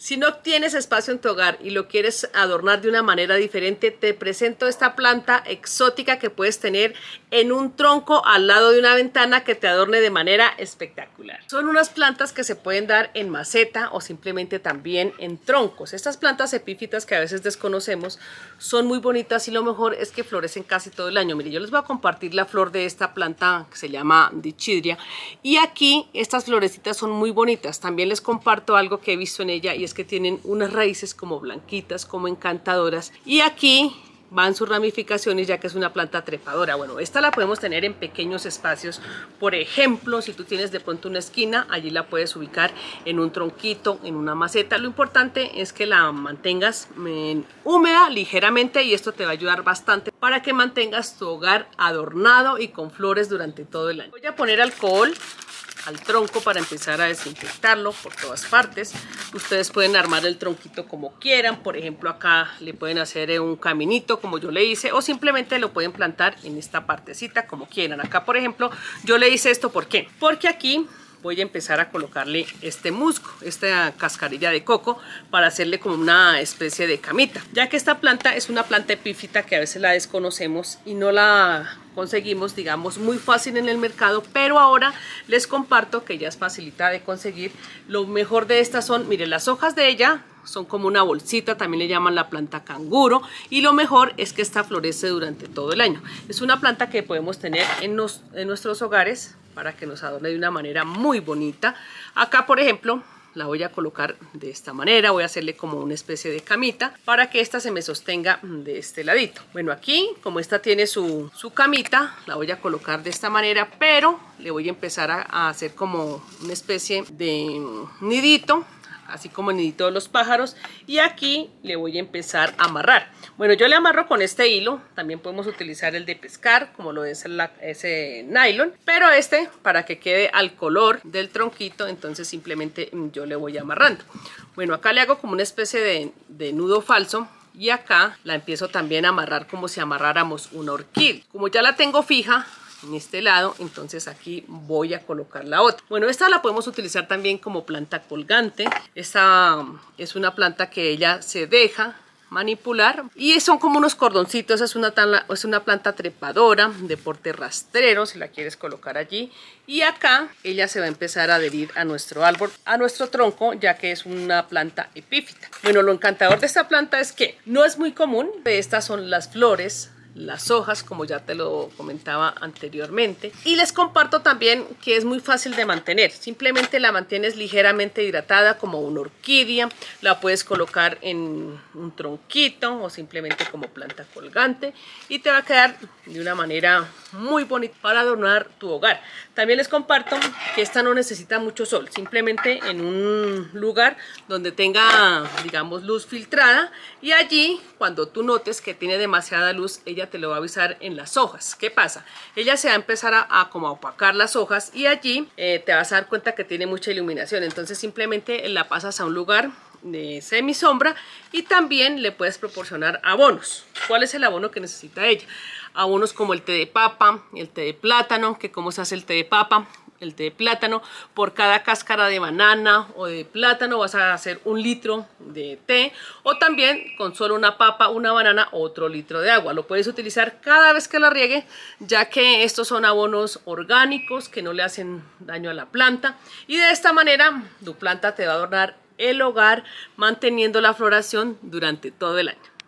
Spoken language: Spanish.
Si no tienes espacio en tu hogar y lo quieres adornar de una manera diferente, te presento esta planta exótica que puedes tener en un tronco al lado de una ventana que te adorne de manera espectacular. Son unas plantas que se pueden dar en maceta o simplemente también en troncos. Estas plantas epífitas que a veces desconocemos son muy bonitas y lo mejor es que florecen casi todo el año. Mire, yo les voy a compartir la flor de esta planta que se llama dichidria y aquí estas florecitas son muy bonitas. También les comparto algo que he visto en ella y es que tienen unas raíces como blanquitas, como encantadoras. Y aquí van sus ramificaciones ya que es una planta trepadora. Bueno, esta la podemos tener en pequeños espacios. Por ejemplo, si tú tienes de pronto una esquina, allí la puedes ubicar en un tronquito, en una maceta. Lo importante es que la mantengas húmeda ligeramente y esto te va a ayudar bastante para que mantengas tu hogar adornado y con flores durante todo el año. Voy a poner alcohol al tronco para empezar a desinfectarlo por todas partes. Ustedes pueden armar el tronquito como quieran, por ejemplo acá le pueden hacer un caminito como yo le hice o simplemente lo pueden plantar en esta partecita como quieran. Acá por ejemplo yo le hice esto, ¿por qué? Porque aquí voy a empezar a colocarle este musgo, esta cascarilla de coco para hacerle como una especie de camita, ya que esta planta es una planta epífita que a veces la desconocemos y no la conseguimos digamos muy fácil en el mercado pero ahora les comparto que ya es facilita de conseguir lo mejor de estas son miren las hojas de ella son como una bolsita, también le llaman la planta canguro y lo mejor es que esta florece durante todo el año. Es una planta que podemos tener en, en nuestros hogares para que nos adorne de una manera muy bonita. Acá, por ejemplo, la voy a colocar de esta manera, voy a hacerle como una especie de camita para que esta se me sostenga de este ladito. Bueno, aquí, como esta tiene su, su camita, la voy a colocar de esta manera, pero le voy a empezar a, a hacer como una especie de nidito así como nidito de los pájaros y aquí le voy a empezar a amarrar. Bueno yo le amarro con este hilo también podemos utilizar el de pescar como lo es ese nylon pero este para que quede al color del tronquito entonces simplemente yo le voy amarrando. Bueno acá le hago como una especie de, de nudo falso y acá la empiezo también a amarrar como si amarráramos una orquídea. Como ya la tengo fija en este lado, entonces aquí voy a colocar la otra. Bueno, esta la podemos utilizar también como planta colgante. Esta es una planta que ella se deja manipular y son como unos cordoncitos, es una, es una planta trepadora de porte rastrero si la quieres colocar allí y acá ella se va a empezar a adherir a nuestro árbol, a nuestro tronco ya que es una planta epífita. Bueno, lo encantador de esta planta es que no es muy común, estas son las flores las hojas, como ya te lo comentaba anteriormente. Y les comparto también que es muy fácil de mantener. Simplemente la mantienes ligeramente hidratada como una orquídea. La puedes colocar en un tronquito o simplemente como planta colgante. Y te va a quedar de una manera muy bonita para adornar tu hogar. También les comparto que esta no necesita mucho sol. Simplemente en un lugar donde tenga, digamos, luz filtrada. Y allí, cuando tú notes que tiene demasiada luz, ella te lo va a avisar en las hojas. ¿Qué pasa? Ella se va a empezar a, como opacar las hojas y allí eh, te vas a dar cuenta que tiene mucha iluminación. Entonces simplemente la pasas a un lugar de semi sombra y también le puedes proporcionar abonos. ¿Cuál es el abono que necesita ella? Abonos como el té de papa, el té de plátano, que cómo se hace el té de papa, el té de plátano, por cada cáscara de banana o de plátano vas a hacer un litro de té o también con solo una papa, una banana, otro litro de agua. Lo puedes utilizar cada vez que la riegue ya que estos son abonos orgánicos que no le hacen daño a la planta y de esta manera tu planta te va a adornar el hogar manteniendo la floración durante todo el año.